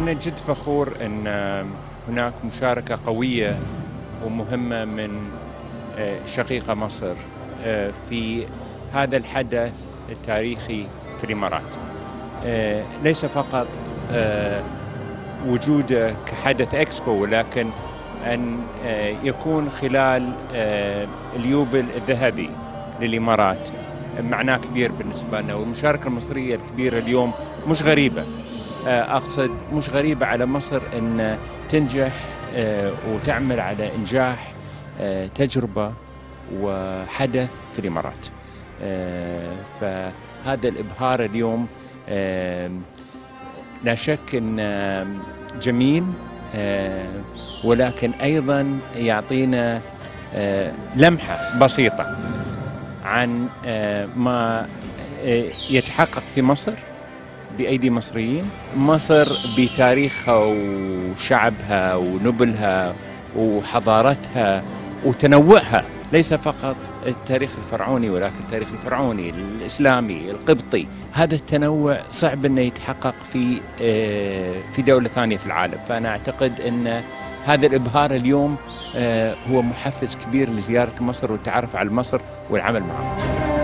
جد فخور أن هناك مشاركة قوية ومهمة من شقيقة مصر في هذا الحدث التاريخي في الإمارات. ليس فقط وجوده كحدث إكسبو ولكن أن يكون خلال اليوبل الذهبي للإمارات معناه كبير بالنسبة لنا والمشاركة المصرية الكبيرة اليوم مش غريبة. أقصد مش غريبه على مصر إن تنجح وتعمل على إنجاح تجربة وحدث في الإمارات. فهذا الإبهار اليوم لا شك إن جميل ولكن أيضا يعطينا لمحة بسيطة عن ما يتحقق في مصر. بأيدي مصريين؟ مصر بتاريخها وشعبها ونبلها وحضارتها وتنوعها ليس فقط التاريخ الفرعوني ولكن التاريخ الفرعوني الإسلامي القبطي. هذا التنوع صعب إنه يتحقق في في دولة ثانية في العالم. فأنا أعتقد إن هذا الإبهار اليوم هو محفز كبير لزيارة مصر والتعرف على مصر والعمل مع مصر.